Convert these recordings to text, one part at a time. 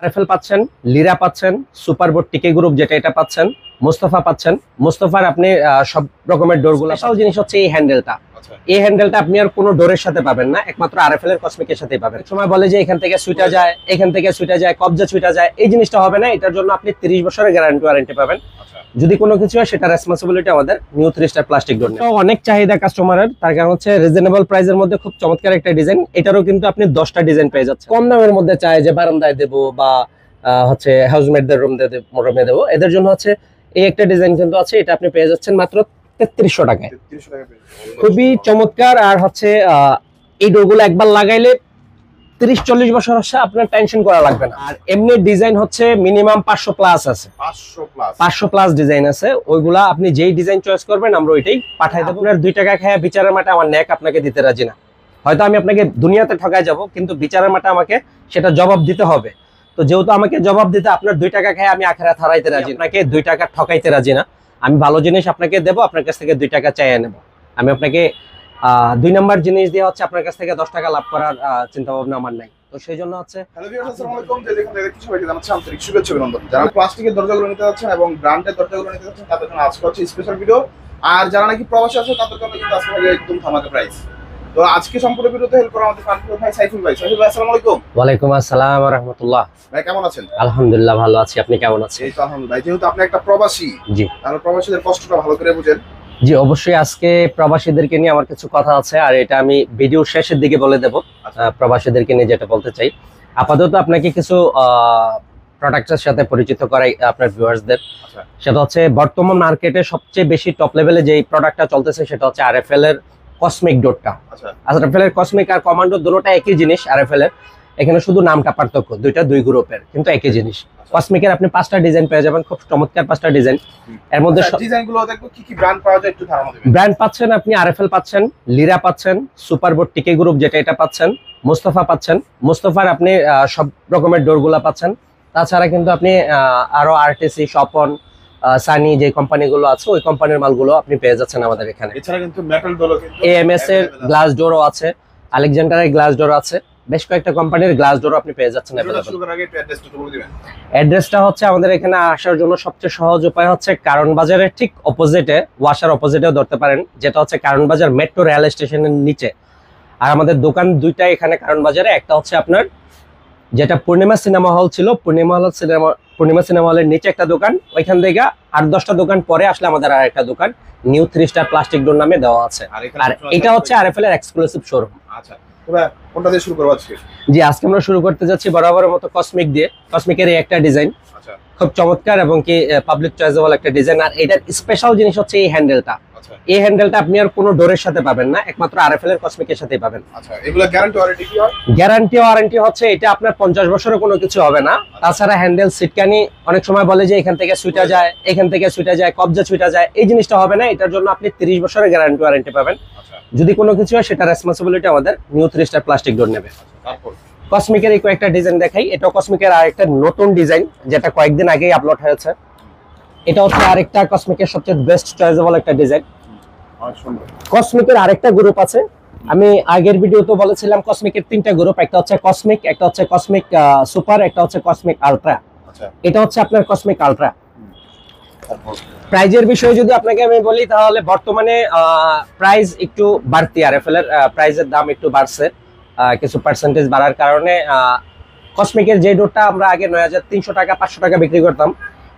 RFL পাচ্ছেন লিরা পাচ্ছেন সুপারবোর্ড টিকে গ্রুপ যেটা এটা পাচ্ছেন মোস্তফা পাচ্ছেন। মোস্তফার আপনি আহ, সব রকমের ডোরগুলো সব জিনিস হচ্ছে এই হ্যান্ডেলটা এই হ্যান্ডেলটা আপনি আর কোনো ডোরের সাথে পাবেন না একমাত্র আরএফএল এর কসমিকের সাথেই পাবেন। সময় বলে যে এখান থেকে সুইটা যায় এখান থেকে সুইটা যায় কবজা সুইটা যায় এই জিনিসটা হবে না এটার জন্য আপনি 30 বছরের গ্যারান্টি ওয়ারেন্টি পাবেন। আচ্ছা। যদি কোনো কিছু হয় সেটা রেসপন্সিবিলিটি আমাদের New Three Star Plastic Door তো অনেক চাহিদা কাস্টমারের তার কারণ হচ্ছে রিজনেবল প্রাইসের মধ্যে খুব চমৎকার একটা ডিজাইন এটারও কিন্তু আপনি দশটা ডিজাইন পেয়ে যাচ্ছেন। কম দামের মধ্যে চায় যে বারান্দায় দেবো বা হচ্ছে হাউসমেটদের রুম রুমে দেবো এদের জন্য হচ্ছে এই একটা ডিজাইন কিন্তু আছে এটা আপনি পেয়ে যাচ্ছেন মাত্র তেত্রিশশো টাকায়। খুবই চমৎকার। আর হচ্ছে এই ডোরগুলো একবার লাগাইলে তিরিশ চল্লিশ বছর হচ্ছে আপনার টেনশন করা লাগবে না। আর এমনি ডিজাইন হচ্ছে মিনিমাম পাঁচশো প্লাস আছে। পাঁচশো প্লাস ডিজাইন আছে। ওইগুলা আপনি যেই ডিজাইন চয়েস করবেন আমরা ওইটাই পাঠাই দেবো। আপনার দুই টাকা খায় বিচারের মাঠে আমার ন্যাক আপনাকে দিতে রাজি না। হয়তো আমি আপনাকে দুনিয়াতে ঠকায় যাব কিন্তু বিচারের মাঠে আমাকে সেটা জবাব দিতে হবে। তো যেহেতু আমাকে জবাব দিতে আপনার দুই টাকা খায় আমি আখেরা হারাইতে রাজি। আপনাকে দুই টাকা ঠকাইতে রাজি না। আমি ভালো জিনিস আপনাকে দেবো, আপনার কাছ থেকে দুই টাকা চাইয়ে নেব। আমি আপনাকে দুই নাম্বার জিনিস দিয়ে হচ্ছে আপনার কাছ থেকে দশ টাকা লাভ করার চিন্তা ভাবনা আমার নাই। তো সেই জন্য হচ্ছে যারা প্লাস্টিকের দরজাগুলো নিতে তাদের জন্য আজকে হচ্ছে স্পেশাল ভিডিও আর যারা নাকি প্রবাসী আছে, তাদের জন্য কিন্তু আজকে একদম ধামাকা প্রাইস তো আজকে সম্পূর্ণ ভিডিওতে হেল্প করা আমাদের পার্টনার ভাই সাইফুল ভাই সাইফুল ভাই আসসালামু আলাইকুম। ওয়ালাইকুম আসসালাম রহমতুল্লাহ। ভাই কেমন আছেন? আলহামদুলিল্লাহ ভালো আছি। আপনি কেমন আছেন? এই তো আলহামদুলিল্লাহ। ভাই যেহেতু আপনি একটা প্রবাসী জি। তাহলে প্রবাসীদের কষ্টটা ভালো করে বুঝেন। জি অবশ্যই আজকে প্রবাসীদেরকে নিয়ে আমার কিছু কথা আছে আর এটা আমি ভিডিওর শেষের দিকে বলে দেব। আচ্ছা। প্রবাসীদেরকে নিয়ে যেটা বলতে চাই। আপাতত আপনাকে কিছু প্রোডাক্টের সাথে পরিচিত করাই আপনার ভিউয়ার্সদের আচ্ছা। সেটা হচ্ছে বর্তমান মার্কেটে সবচেয়ে বেশি টপ লেভেলে যেই প্রোডাক্টটা চলতেছে সেটা হচ্ছে আরএফএল এর কসমিক ডোরটা আচ্ছা। আরএফএল এর কসমিক আর কমান্ডো দুটোটা একই জিনিস আরএফএল এর। এখানে শুধু নামটা পার্থক্য দুইটা দুই গ্রুপের কিন্তু একই জিনিস। কসমিকের আপনি পাঁচটা ডিজাইন পেয়ে যাবেন খুব চমৎকার পাঁচটা ডিজাইন এর মধ্যে কি ব্র্যান্ড পাওয়া যায় একটু ধারণা দেবেন। ব্র্যান্ড পাচ্ছেন আপনি আরএফএল পাচ্ছেন লিরা পাচ্ছেন সুপারবোর্ড টিকে গ্রুপ যেটা এটা পাচ্ছেন মোস্তফা পাচ্ছেন। মোস্তফার আপনি সব রকমের ডোরগুলা পাচ্ছেন। তাছাড়া কিন্তু আপনি আরও আরটিসি স্বপন সানি যে কোম্পানিগুলো আছে ওই কোম্পানির মালগুলো আপনি পেয়ে যাচ্ছেন আমাদের এখানে। এছাড়া কিন্তু মেটাল ডোলো এএমএস এর। গ্লাস ডোরও আছে আলেকজান্ডারের গ্লাস ডোর আছে বেশ কয়েকটা কোম্পানির গ্লাস ডোরও আপনি পেয়ে যাচ্ছেন অ্যাড্রেসটা হচ্ছে আমাদের এখানে আসার জন্য সবচেয়ে সহজ উপায় হচ্ছে কারণ বাজারের ঠিক অপোজিটে ওয়াসার অপোজিটেও ধরতে পারেন যেটা হচ্ছে কারণ বাজার মেট্রো রেল স্টেশনের নিচে। আর আমাদের দোকান দুইটা এখানে কারণ বাজারে একটা হচ্ছে আপনার যেটা পূর্ণিমা সিনেমা হল ছিল পূর্ণিমা হল সিনেমা পূর্ণিমা সিনেমা হলের নিচে একটা দোকান ওইখান থেকে আট দশটা দোকান পরে আসলে আমাদের আর একটা দোকান New Three Star Plastic Door নামে দেওয়া আছে। আর আর এটা হচ্ছে আরএফএল এর এক্সক্লুসিভ শোরুম আচ্ছা কোনটা দিয়ে শুরু করব আজকে? জি আজকে আমরা শুরু করতে যাচ্ছি বরাবরের মতো কসমিক দিয়ে। কসমিকের এই একটা ডিজাইন আচ্ছা। খুব চমৎকার এবং কি পাবলিক চয়েসেবল একটা ডিজাইন আর এটার স্পেশাল জিনিস হচ্ছে এই হ্যান্ডেলটা এই হ্যান্ডেলটা আপনি আর কোনো ডোরের সাথে পাবেন না একমাত্র আরএফএল এর কসমিকের সাথেই পাবেন। আচ্ছা এগুলো গ্যারান্টি ওয়ারেন্টি কি হয়? গ্যারান্টি ওয়ারেন্টি হচ্ছে এটা আপনার পঞ্চাশ বছরের কোনো কিছু হবে না। তাছাড়া হ্যান্ডেল সিটকানি অনেক সময় বলে যে এখান থেকে সুইটা যায় এখান থেকে সুইটা যায় কবজা সুইটা যায় এই জিনিসটা হবে না এটার জন্য আপনি তিরিশ বছরের গ্যারান্টি ওয়ারেন্টি পাবেন। আচ্ছা। যদি কোনো কিছু হয় সেটা রেসপন্সিবিলিটি আমাদের New Three Star Plastic Door নেবে তারপর? কসমিকের এই কয়েকটা ডিজাইন দেখাই এটা কসমিকের আরেকটা নতুন ডিজাইন যেটা কয়েকদিন আগেই আপলোড হয়েছে। এটা হচ্ছে আরেকটা কসমিকের সবচেয়ে বেস্ট চয়েসেবল একটা ডিজাইন কসমিকের আরেকটা গ্রুপ আছে। আমি আগের ভিডিওতে বলেছিলাম কসমিকের তিনটা গ্রুপ একটা হচ্ছে কসমিক একটা হচ্ছে কসমিক সুপার একটা হচ্ছে কসমিক আলট্রা আচ্ছা। এটা হচ্ছে আপনার কসমিক আলট্রা প্রাইজের বিষয়ে যদি আপনাকে আমি বলি তাহলে বর্তমানে প্রাইস একটু বাড়তি আর এফএল এর প্রাইজের দাম একটু বাড়ছে কিছু পার্সেন্টেজ বাড়ার কারণে কসমিকের যে ডোরটা আমরা আগে নয় হাজার তিনশো টাকা পাঁচশো টাকা বিক্রি করতাম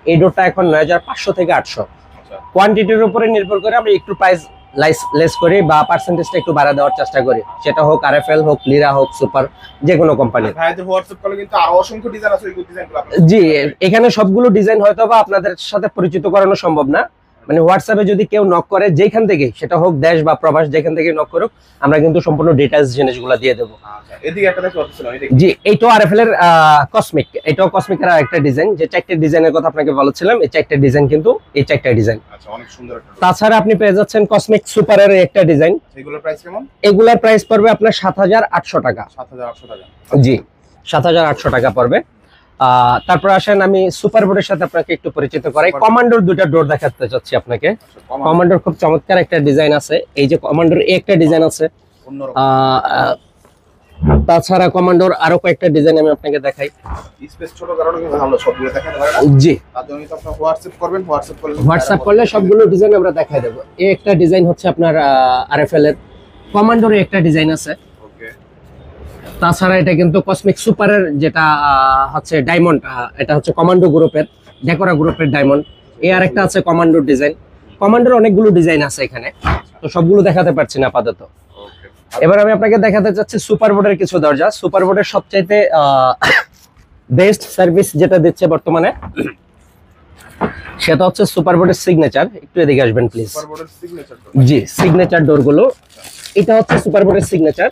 এই ডোরটা এখন নয় হাজার পাঁচশো থেকে আটশো। আচ্ছা। কোয়ান্টিটির উপরে নির্ভর করে আমরা একটু প্রাইস লেস করি বা পার্সেন্টেজটা একটু বাড়া দেওয়ার চেষ্টা করি। সেটা হোক আর এফ এল হোক লিরা হোক সুপার যে কোনো ডিজাইনগুলো জি এখানে সবগুলো ডিজাইন হয়তো বা আপনাদের সাথে পরিচিত করানো সম্ভব না। মানে হোয়াটসঅ্যাপে যদি কেউ নক করে যেখান থেকে সেটা হোক দেশ বা প্রবাস যেখান থেকে নক করুক আমরা কিন্তু সম্পূর্ণ ডিটেলস জিনিসগুলো দিয়ে দেবো। আচ্ছা জি এইটাও আরএফএল এর কসমিক এটাও কসমিকের একটা ডিজাইন যে চারটে ডিজাইনের কথা আপনাকে বলেছিলাম এই চারটে ডিজাইন কিন্তু এই চারটা ডিজাইন আচ্ছা সুন্দর তাছাড়া আপনি পেয়ে যাচ্ছেন কসমিক সুপারের একটা ডিজাইন এগুলোর প্রাইস কেমন? এগুলার প্রাইস পড়বে আপনার সাত হাজার আটশো টাকা। সাত হাজার আটশো টাকা। জি সাত হাজার আটশো টাকা পড়বে। তারপর আসেন আমি সুপার বোর্ডের সাথে আপনাকে একটু পরিচিত করাই। কমান্ডোর দুইটা ডোর দেখাতে চাচ্ছি আপনাকে। কমান্ডোর খুব চমৎকার একটা ডিজাইন আছে। এই যে কমান্ডোর একটা ডিজাইন আছে। তাছাড়া কমান্ডোর আরও কয়েকটা ডিজাইন আমি আপনাকে দেখাই। স্পেস ছোট কারণে আমরা সবগুলো দেখাতে পারি না। জি। তার জন্য আপনার হোয়াটসঅ্যাপ করবেন। হোয়াটসঅ্যাপ করলে হোয়াটসঅ্যাপ করলে সবগুলো ডিজাইন আমরা দেখাই দেবো। এই একটা ডিজাইন হচ্ছে আপনার আরএফএল এর। কমান্ডোর একটা ডিজাইন আছে। তাছাড়া এটা কিন্তু কসমিক সুপারের যেটা হচ্ছে ডায়মন্ড এটা হচ্ছে কমান্ডো গ্রুপের ডেকোরা গ্রুপের ডায়মন্ড এ আর একটা আছে কমান্ডোর ডিজাইন কমান্ডোর অনেকগুলো ডিজাইন আছে এখানে। তো সবগুলো দেখাতে পারছি না আপাতত। এবার আমি আপনাকে দেখাতে চাচ্ছি সুপার বোর্ডের কিছু দরজা। সুপার বোর্ডের সবচাইতে বেস্ট সার্ভিস যেটা দিচ্ছে বর্তমানে সেটা হচ্ছে সুপার বোর্ডের সিগনেচার একটু এদিকে আসবেন প্লিজ জি সিগনেচার ডোরগুলো এটা হচ্ছে সুপার বোর্ডের সিগনেচার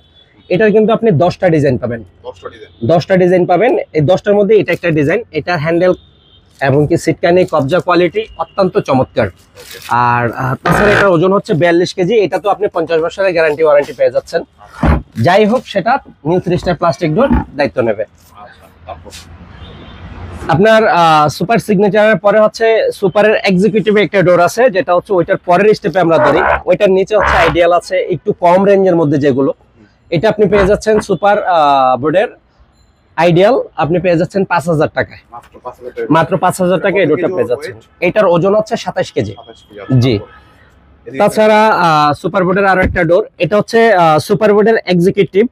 এটার কিন্তু আপনি দশটা ডিজাইন পাবেন। 10টা ডিজাইন। দশটা ডিজাইন পাবেন। এই দশটার মধ্যে এটা একটা ডিজাইন। এটার হ্যান্ডেল এবং কি সিটকানি কবজা কোয়ালিটি অত্যন্ত চমৎকার। আর তাছাড়া এটার ওজন হচ্ছে বিয়াল্লিশ কেজি। এটা তো আপনি পঞ্চাশ বছরের গ্যারান্টি ওয়ারেন্টি পেয়ে যাচ্ছেন। যাই হোক সেটা New Three Star Plastic Door দায়িত্ব নেবে। আচ্ছা আপনার সুপার সিগনেচারের পরে হচ্ছে সুপারের এক্সিকিউটিভ একটা ডোর আছে যেটা হচ্ছে ওইটার পরের স্টেপে আমরা ধরি। ওইটার নিচে হচ্ছে আইডিয়াল আছে একটু কম রেঞ্জের মধ্যে যেগুলো। এটা আপনি পেয়ে যাচ্ছেন সুপার বোর্ডের আইডিয়াল আপনি পেয়ে যাচ্ছেন পাঁচ হাজার টাকায়। মাত্র 5000 টাকা পাঁচ হাজার টাকায় ডোরটা পেয়ে যাচ্ছেন। এটার ওজন হচ্ছে সাতাশ কেজি। 27 কেজি জি। তাছাড়া সুপার বোর্ডের আরও একটা ডোর। এটা হচ্ছে সুপার বোর্ডের এক্সিকিউটিভ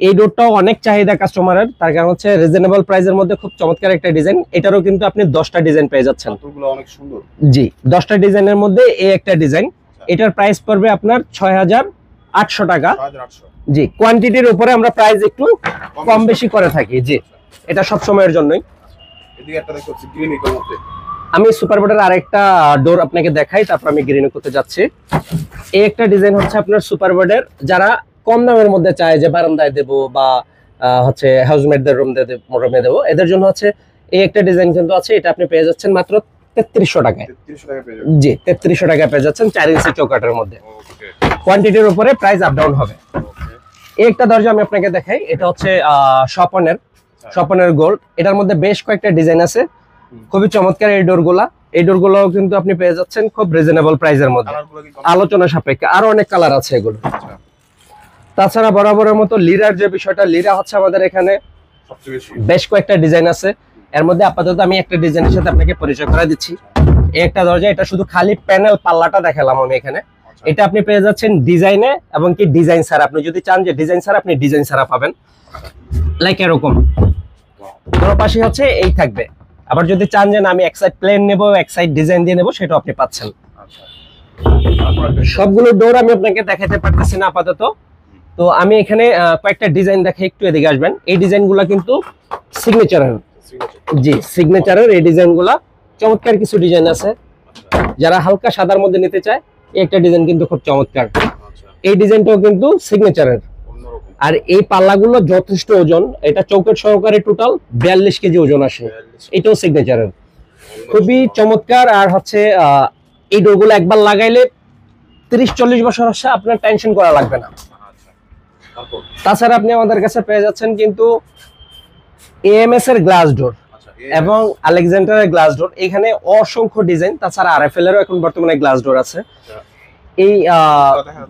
এই ডোরটাও অনেক চাহিদা কাস্টমারের তার কারণ হচ্ছে রিজনেবল প্রাইসের মধ্যে খুব চমৎকার একটা ডিজাইন এটারও কিন্তু আপনি দশটা ডিজাইন পেয়ে যাচ্ছেন। অনেক সুন্দর। জি দশটা ডিজাইনের মধ্যে এই একটা ডিজাইন এটার প্রাইস পড়বে আপনার ছয় হাজার আটশো টাকা। 6800 জি কোয়ান্টিটির উপরে আমরা প্রাইস একটু কম বেশি। করে থাকি জি। এটা সব সময়ের জন্যই। আমি সুপার বোর্ডের আরেকটা ডোর আপনাকে দেখাই তারপর আমি গ্রিন করতে যাচ্ছি। এই একটা ডিজাইন হচ্ছে আপনার সুপার বোর্ডের যারা কম দামের মধ্যে চায় যে বারান্দায় দেব বা হচ্ছে হাউসমেটদের রুম রুমে দেবো এদের জন্য হচ্ছে এই একটা ডিজাইন কিন্তু আছে এটা আপনি পেয়ে যাচ্ছেন মাত্র তেত্রিশশো টাকায়। 3300 টাকা পেয়ে যাবেন। জি তেত্রিশশো টাকায় পেয়ে যাচ্ছেন চার ইঞ্চি চৌকাটের মধ্যে। কোয়ান্টিটির উপরে প্রাইস আপ ডাউন হবে। একটা দরজা আমি আপনাকে দেখাই। এটা হচ্ছে আহ, স্বপনের স্বপনের গোল্ড। এটার মধ্যে বেশ কয়েকটা ডিজাইন আছে। খুবই চমৎকার এই ডোরগুলা। এই ডোরগুলো কিন্তু আপনি পেয়ে যাচ্ছেন খুব রিজনেবল প্রাইসের মধ্যে। আলোচনা সাপেক্ষে। আরও অনেক কালার আছে এগুলো। তাছাড়া বরাবরের মতো লিরার যে বিষয়টা লিরা হচ্ছে আমাদের এখানে বেশ। কয়েকটা ডিজাইন আছে। এর মধ্যে আপাতত আমি একটা ডিজাইনের সাথে আপনাকে পরিচয় করে দিচ্ছি। এই একটা দরজা এটা শুধু খালি প্যানেল পাল্লাটা দেখালাম আমি এখানে। এটা আপনি পেয়ে যাচ্ছেন ডিজাইনে এবং কি ডিজাইন ছাড়া। আপনি যদি চান যে ডিজাইন ছাড়া আপনি ডিজাইন ছাড়া পাবেন। লাইক এরকম। দুটো পাশে হচ্ছে এই থাকবে। আবার যদি চান যে আমি এক সাইড প্লেন নেব এক সাইড ডিজাইন দিয়ে নেব সেটাও আপনি পাচ্ছেন। আচ্ছা। সবগুলো ডোর আমি আপনাকে দেখাতে পারতেছি না আপাতত। তো আমি এখানে কয়েকটা ডিজাইন দেখে একটু এদিকে আসবেন। এই ডিজাইনগুলো কিন্তু সিগনেচারের জি সিগনেচারের এই ডিজাইনগুলা চমৎকার কিছু ডিজাইন আছে। আচ্ছা যারা হালকা সাদার মধ্যে নিতে চায় একটা ডিজাইন কিন্তু খুব চমৎকার। এই ডিজাইনটাও কিন্তু সিগনেচারের আর এই পাল্লাগুলো যথেষ্ট ওজন এটা চৌকের সহকারে টোটাল বিয়াল্লিশ কেজি ওজন আসে। এটাও সিগনেচারের খুবই চমৎকার আর হচ্ছে আহ, এই ডোরগুলো একবার লাগাইলে তিরিশ চল্লিশ বছর আসে আপনার টেনশন করা লাগবে না। আচ্ছা তাছাড়া আপনি আমাদের কাছে পেয়ে যাচ্ছেন কিন্তু এএমএস এর গ্লাস ডোর এবং আলেকজান্ডারের গ্লাস ডোর এখানে অসংখ্য ডিজাইন তাছাড়া আরএফএল এরও এখন বর্তমানে গ্লাস ডোর আছে এই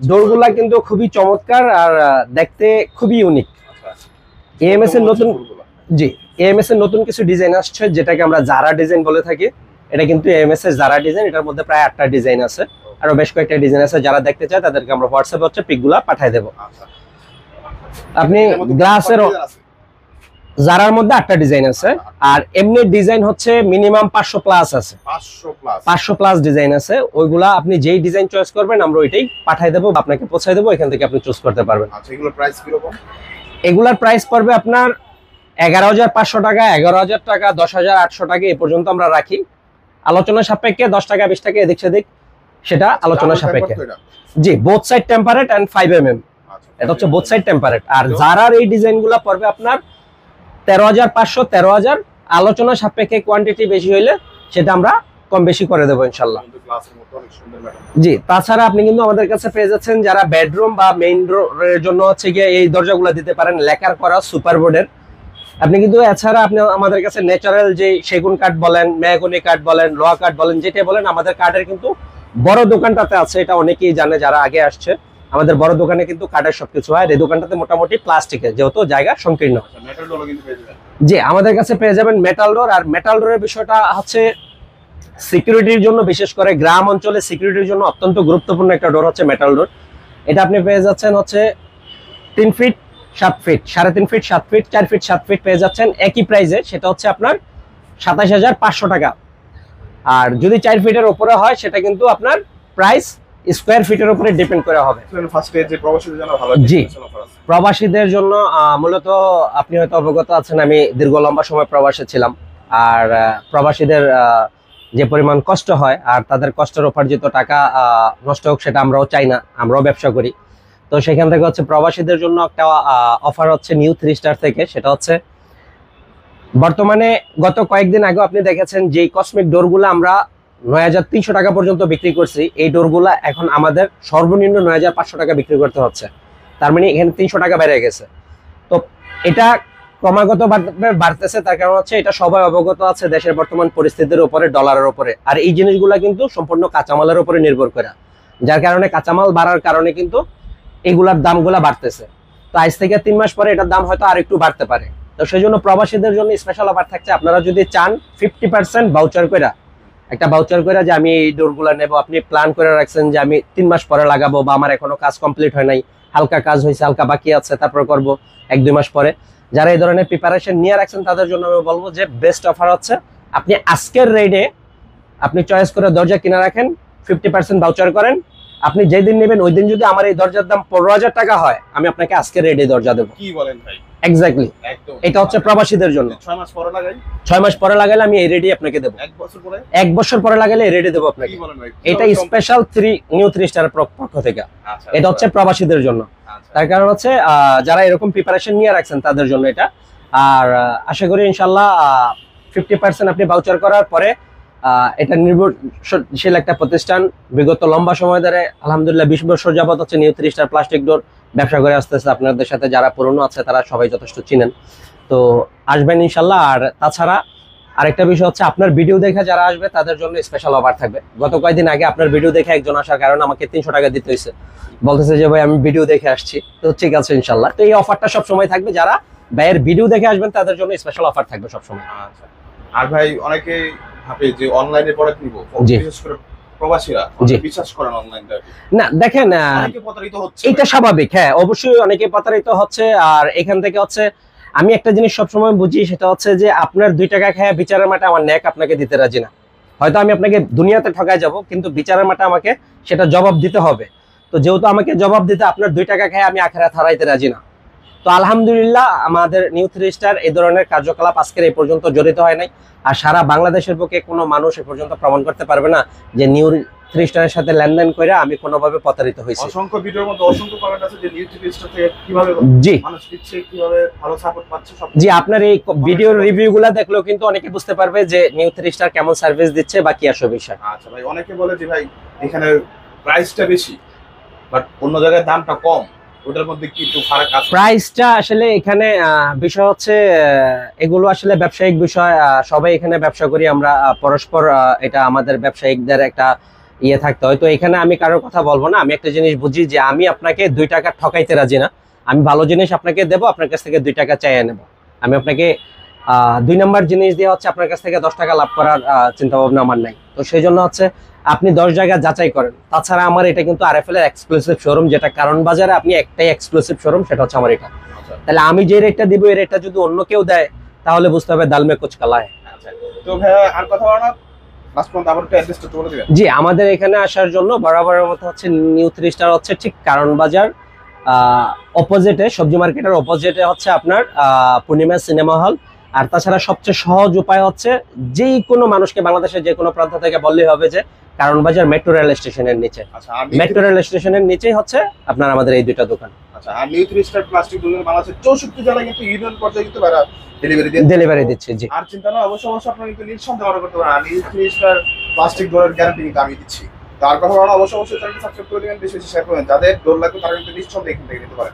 ডোরগুলা কিন্তু খুবই চমৎকার আর দেখতে খুবই ইউনিক এএমএস এর নতুন জি এএমএস এর নতুন কিছু ডিজাইন আসছে যেটাকে আমরা জারা ডিজাইন বলে থাকি। এটা কিন্তু এএমএস এর জারা ডিজাইন এটার মধ্যে প্রায় আটটা ডিজাইন আছে। আরও বেশ কয়েকটা ডিজাইন আছে যারা দেখতে চায় তাদেরকে আমরা হোয়াটসঅ্যাপে হচ্ছে পিকগুলা পাঠিয়ে দেবো। আচ্ছা। আপনি গ্লাসের জারার মধ্যে আটটা ডিজাইন আছে। আর এমনি ডিজাইন হচ্ছে মিনিমাম পাঁচশো প্লাস আছে। পাঁচশো প্লাস। ডিজাইন আছে। ওইগুলা আপনি যেই ডিজাইন চয়েস করবেন আমরা ওইটাই পাঠিয়ে দেবো আপনাকে পৌঁছাই দেবো এখান থেকে আপনি চুজ করতে পারবেন। আচ্ছা এগুলার প্রাইস পড়বে আপনার এগারো হাজার পাঁচশো টাকা এগারো হাজার টাকা দশ হাজার আটশো টাকা এ পর্যন্ত আমরা রাখি। আলোচনা সাপেক্ষে দশ টাকা বিশ টাকা এদিক সেদিক সেটা আলোচনা সাপেক্ষে। জি both side tempered and five M M এটা হচ্ছে বোথ সাইড টেম্পারেট আর যারার এই ডিজাইনগুলা পড়বে আপনার তেরো হাজার পাঁচশো তেরো হাজার। আলোচনা সাপেক্ষে কোয়ান্টিটি বেশি হইলে সেটা আমরা কম বেশি করে দেবো ইনশাল্লাহ জি তাছাড়া আপনি কিন্তু আমাদের কাছে পেয়ে যাচ্ছেন যারা বেডরুম বা মেইন ডোরের জন্য হচ্ছে গিয়ে এই দরজাগুলো দিতে পারেন লেকার করা সুপার বোর্ডের আপনি কিন্তু এছাড়া আপনি আমাদের কাছে ন্যাচারাল যে সেগুন কাঠ বলেন মেহগনি কাঠ বলেন লোহা কাঠ বলেন যেটা বলেন আমাদের কাঠের কিন্তু বড় দোকানটাতে আছে এটা অনেকেই জানে যারা আগে আসছে। আমাদের বড় দোকানে কিন্তু কাঠের সবকিছু হয়। আর এই দোকানটাতে মোটামুটি প্লাস্টিকের যেহেতু জায়গা সংকীর্ণ। আচ্ছা জি আমাদের কাছে পেয়ে যাবেন মেটাল ডোর আর মেটাল ডোরের বিষয়টা হচ্ছে সিকিউরিটির জন্য বিশেষ করে গ্রাম অঞ্চলে সিকিউরিটির জন্য অত্যন্ত গুরুত্বপূর্ণ একটা ডোর হচ্ছে মেটাল ডোর এটা আপনি পেয়ে যাচ্ছেন হচ্ছে তিন ফিট সাত ফিট সাড়ে তিন ফিট সাত ফিট চার ফিট সাত ফিট পেয়ে যাচ্ছেন। একই প্রাইসে সেটা হচ্ছে আপনার সাতাশ হাজার পাঁচশো টাকা। আর যদি চার ফিটের ওপরে হয় সেটা কিন্তু আপনার প্রাইস স্কোয়ার ফিটের উপরে ডিপেন্ড করে হবে। জি। প্রবাসীদের জন্য মূলত আপনি হয়তো অবগত আছেন আমি দীর্ঘ লম্বা সময় প্রবাসে ছিলাম। আর প্রবাসীদের যে পরিমাণ কষ্ট হয় আর তাদের কষ্টের উপার্জিত টাকা নষ্ট হোক সেটা আমরাও চাই না আমরাও ব্যবসা করি। তো সেখান থেকে হচ্ছে প্রবাসীদের জন্য একটা অফার হচ্ছে নিউ থ্রি স্টার থেকে। সেটা হচ্ছে বর্তমানে গত কয়েকদিন আগে আপনি দেখেছেন যে কসমিক ডোরগুলো আমরা নয় হাজার তিনশো টাকা পর্যন্ত বিক্রি করছি। এই ডোরগুলো এখন আমাদের সর্বনিম্ন নয় হাজার পাঁচশো টাকা বিক্রি করতে হচ্ছে। তার মানে এখানে তিনশো টাকা বেড়ে গেছে। তো এটা ক্রমাগত বাড়তেছে, তার কারণ হচ্ছে এটা সবাই অবগত আছে দেশের বর্তমান পরিস্থিতির উপরে, ডলারের উপরে। আর এই জিনিসগুলা কিন্তু সম্পূর্ণ কাঁচামালের উপরে নির্ভর করে। যার কারণে কাঁচামাল বাড়ার কারণে কিন্তু এগুলার দামগুলা বাড়তেছে। তো আজ থেকে তিন মাস পরে এটার দাম হয়তো আর একটু বাড়তে পারে। তো সেই জন্য প্রবাসীদের জন্য স্পেশাল অফার থাকছে। আপনারা যদি চান ফিফটি পার্সেন্ট বাউচার করে একটা বাউচার করে যে আমি এই ডোরগুলা নেব, আপনি প্ল্যান করে রাখছেন যে আমি তিন মাস পরে লাগাবো বা আমার এখনও কাজ কমপ্লিট হয় নাই, হালকা কাজ হয়েছে হালকা বাকি আছে, তারপর করব এক, দুই মাস পরে। যারা এই ধরনের প্রিপারেশন নিয়ে রাখছেন, তাদের জন্য আমি বলব যে বেস্ট অফার হচ্ছে, আপনি আজকের রেটে আপনি চয়েস করে দরজা কিনে রাখেন ফিফটি পার্সেন্ট বাউচার করেন। আপনি যেদিন নেবেন, ওই দিন যদি আমার এই দরজার দাম পনেরো হাজার টাকা হয়, আমি আপনাকে আজকের রেটে দরজা দেবো। কি বলেন ভাই? এক্স্যাক্টলি এটা হচ্ছে প্রবাসীদের জন্য। ছয় মাস পরে লাগাই। মাস পরে লাগালে আমি এই রেডি আপনাকে দেবো। বছর পরে? এক বছর পরে লাগালে এই রেডি দেবো আপনাকে। এটা স্পেশাল নিউ স্টার পক্ষ থেকে। আচ্ছা এটা হচ্ছে প্রবাসীদের জন্য। আচ্ছা। তার কারণ হচ্ছে যারা এরকম প্রিপারেশন নিয়ে রাখছেন তাদের জন্য এটা। আর আশা করি ফিফটি পার্সেন্ট আপনি বাউচার করার পরে এটা নির্ভরশীল একটা প্রতিষ্ঠান। বিগত লম্বা সময় ধরে আলহামদুলিল্লাহ বিশ বছর যাবত হচ্ছে New Three Star Plastic Door ব্যবসা করে আসতেছে আপনাদের সাথে যারা পুরনো আছে তারা সবাই যথেষ্ট চিনেন। তো আসবেন ইনশাল্লাহ। আর তাছাড়া আরেকটা বিষয় হচ্ছে আপনার ভিডিও দেখে যারা আসবে তাদের জন্য স্পেশাল অফার থাকবে। গত কয়েকদিন আগে আপনার ভিডিও দেখে একজন আসার কারণে আমাকে তিনশো টাকা দিতে হয়েছে। বলতেছে যে ভাই আমি ভিডিও দেখে আসছি। তো ঠিক আছে ইনশাল্লাহ। তো এই অফারটা সব সময় থাকবে। যারা ভাইয়ের ভিডিও দেখে আসবেন তাদের জন্য স্পেশাল অফার থাকবে সবসময়। আচ্ছা। আর ভাই অনেকে ভাবে যে অনলাইনে প্রোডাক্ট নিব। বিশেষ করে প্রবাসীরা বিশ্বাস করেন অনলাইনটা না দেখেন আহ, অনেকে প্রতারিত হচ্ছে। এটা স্বাভাবিক হ্যাঁ অবশ্যই অনেকে প্রতারিত হচ্ছে। আর এখান থেকে হচ্ছে আমি একটা জিনিস সবসময় বুঝি সেটা হচ্ছে যে আপনার দুই টাকা খায় বিচারের মাঠে আমার ন্যাক আপনাকে দিতে রাজি না। হয়তো আমি আপনাকে দুনিয়াতে ঠকায় যাব কিন্তু বিচারের মাঠে আমাকে সেটা জবাব দিতে হবে। তো যেহেতু আমাকে জবাব দিতে আপনার দুই টাকা খায় আমি আখেরা হারাইতে রাজি না। তো আলহামদুলিল্লাহ আমাদের নিউ থ্রি স্টার এই ধরনের কার্যকলাপ আজকের এই পর্যন্ত জড়িত হয় নাই। আর সারা বাংলাদেশের পক্ষে কোনো মানুষ এ পর্যন্ত প্রমাণ করতে পারবে না যে নিউ থ্রি স্টারের সাথে লেনদেন করে আমি কোনোভাবে প্রতারিত হয়েছি। অসংখ্য ভিডিওর মধ্যে অসংখ্য কমেন্ট আছে যে স্টোর থেকে কীভাবে জি। মানুষ দিচ্ছে কীভাবে ভালো সাপোর্ট পাচ্ছে সব জি আপনার এই ভিডিওর রিভিউ গুলা দেখলেও কিন্তু অনেকে বুঝতে পারবে যে নিউ থ্রি স্টার কেমন সার্ভিস দিচ্ছে বা কি আসবে বিষয়। আচ্ছা ভাই অনেকে বলে যে ভাই এখানে প্রাইসটা বেশি বাট অন্য জায়গায় দামটা কম। ওটার মধ্যে কি একটু ফারাক আছে? প্রাইসটা আসলে এখানে বিষয় হচ্ছে এগুলো আসলে ব্যবসায়িক বিষয় সবাই এখানে ব্যবসা করি, আমরা পরস্পর এটা আমাদের ব্যবসায়িকদের একটা ইয়ে থাকতে হয়। তো এখানে আমি কারোর কথা বলব না, আমি একটা জিনিস বুঝি যে আমি আপনাকে দুই টাকা ঠকাইতে রাজি না। আমি ভালো জিনিস আপনাকে দেবো, আপনার কাছ থেকে দুই টাকা চাইয়ে নেব। আমি আপনাকে দুই নম্বর জিনিস দিয়ে হচ্ছে আপনার কাছ থেকে দশ টাকা লাভ করার চিন্তা ভাবনা আমার নাই। তো সেই জন্য হচ্ছে আপনি দশ জায়গা যাচাই করেন। তাছাড়া আমার এটা কিন্তু আর এফ এল এর এক্সক্লুসিভ শোরুম যেটা কারণ বাজারে আপনি একটাই এক্সক্লুসিভ শোরুম সেটা হচ্ছে আমার এটা। আচ্ছা। তাহলে আমি যে রেটটা দিব এই রেটটা যদি অন্য কেউ দেয় তাহলে বুঝতে হবে দালমে কুচ কালা है আচ্ছা। তো আর কথা বলো না জি আমাদের এখানে আসার জন্য বরাবরের মতো হচ্ছে নিউ থ্রি স্টার হচ্ছে ঠিক কারণ বাজার অপোজিটে সবজি মার্কেটের অপোজিটে হচ্ছে আপনার পূর্ণিমা সিনেমা হল আর তাছাড়া সবচেয়ে সহজ উপায় হচ্ছে যে কোনো মানুষকে বাংলাদেশের যে কোনো প্রান্ত থেকে বললেই হবে যে কারণ বাজার মেট্রো রেল স্টেশনের নিচে। আচ্ছা মেট্রো রেল স্টেশনের নিচেই হচ্ছে আপনার আমাদের এই দুইটা দোকান। আচ্ছা আর নিউ থ্রি স্টার প্লাস্টিক দুজন বাংলাদেশের চৌষট্টি জেলায় কিন্তু ইউনিয়ন পর্যায়ে কিন্তু ডেলিভারি দিয়ে ডেলিভারি দিচ্ছে জি। আর চিন্তা নয় অবশ্যই অবশ্যই আপনারা কিন্তু নিঃসন্দেহে অর্ডার করতে পারেন। আর নিউ থ্রি স্টার প্লাস্টিক ডোরের গ্যারান্টি কিন্তু আমি দিচ্ছি। তার কথা বলা অবশ্যই অবশ্যই চ্যানেলটি সাবস্ক্রাইব করে দেবেন বেশি বেশি শেয়ার করবেন যাদের ডোর লাগবে তারা কিন্তু নিঃসন্দেহে এখান থেকে নিতে পারেন।